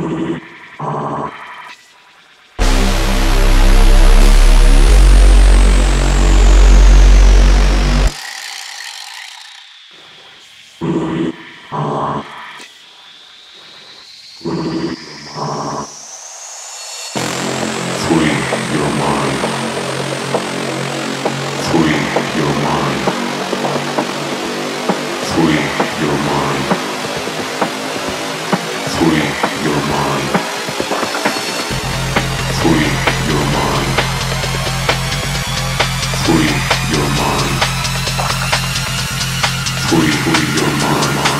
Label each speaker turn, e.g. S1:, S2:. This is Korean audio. S1: Free your mind.
S2: Free your mind. free, free your mind.